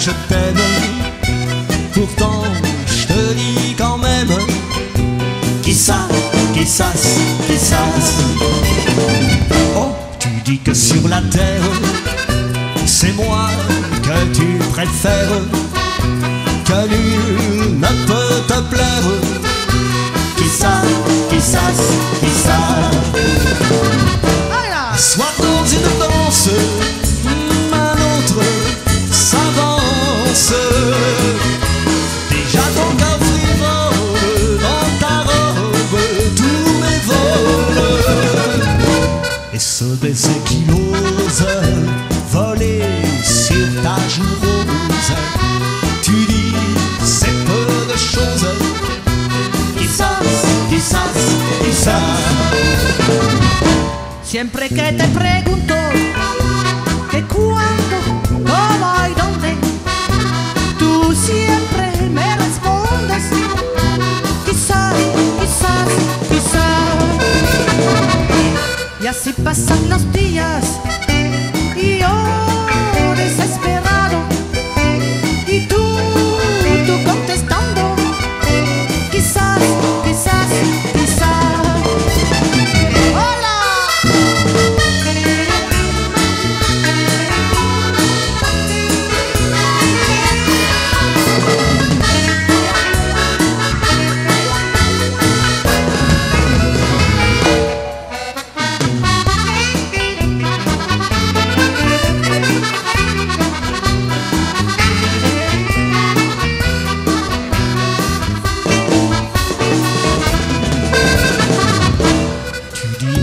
je t'aime. Pourtant, je te dis quand même, qui ça, qui ça, qui ça. Oh, tu dis que sur la terre, c'est moi que tu préfères, que nul ne peut te plaire. Qui ça, qui ça, qui ça. Soit dans une danse, ce baiser qui voler sur ta joue. Tu dis c'est peu de choses. Quizás, quizás, quizás. Siempre que te pregunto que cuándo,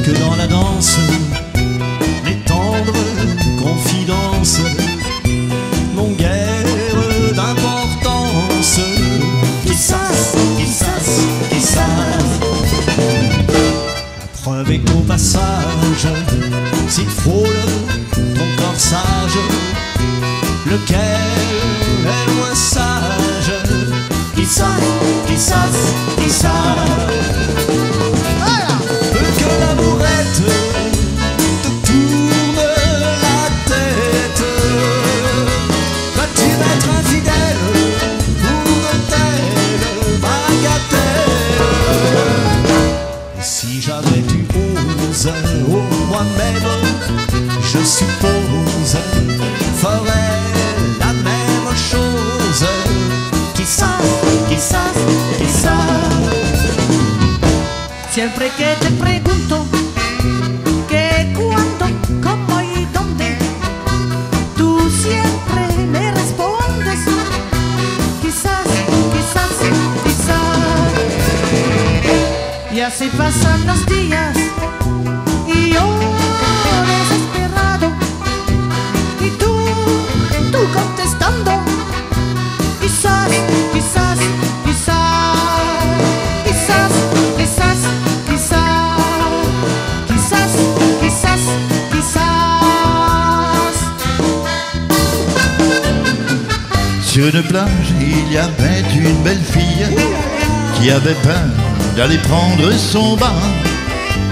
que dans la danse, les tendres confidences n'ont guère d'importance. Qui sasse, qui sasse, qui sasse. La preuve est qu'au passage, s'il frôle ton corsage, lequel est moins sage? Qui sasse, Que te pregunto que cuándo, cómo y dónde, tú siempre me respondes. Quizás, quizás, quizás. Y así pasan los días il y avait une belle fille qui avait peur d'aller prendre son bain.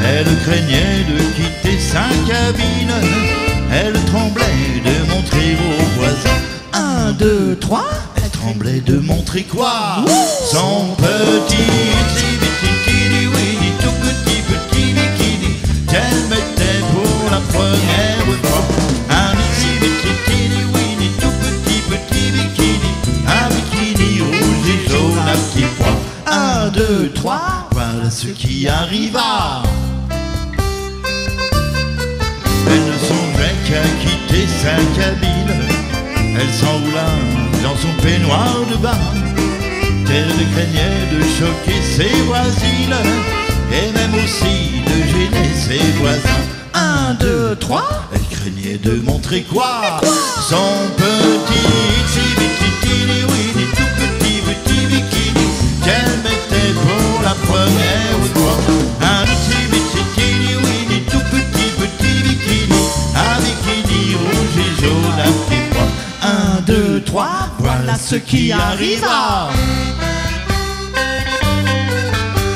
Elle craignait de quitter sa cabine. Elle tremblait de montrer aux voisins. Un, deux, trois. Elle tremblait de montrer quoi? Son petit deux, trois, voilà ce qui arriva. Elle ne songeait qu'à quitter sa cabine. Elle s'enroula dans son peignoir de bain. Elle craignait de choquer ses voisines et même aussi de gêner ses voisins. Un, deux, trois. Elle craignait de montrer quoi? Son oui, tout petit Un petit bikini, oui, tout bikini, et jaune. Un, deux, trois, voilà ce qui arriva.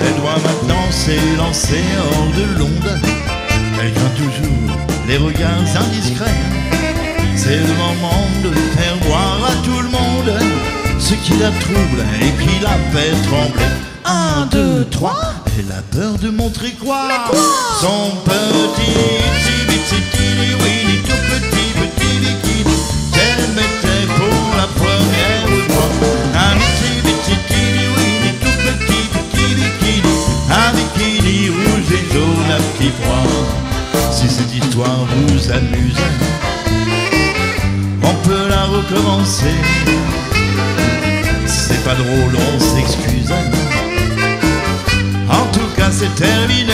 Elle doit maintenant s'élancer hors de l'onde. Elle craint toujours les regards indiscrets. C'est le moment de faire voir à tout le monde ce qui la trouble et qui la fait trembler. Un, deux, a peur de montrer quoi, Son petit petit petit oui, tout petit petit bikini qu'elle mettait pour la première fois. Un petit petit oui, tout petit petit bikini, un bikini rouge et jaune à petit froid. Si cette histoire vous amuse, on peut la recommencer. C'est pas drôle, on s'excuse. C'est terminé.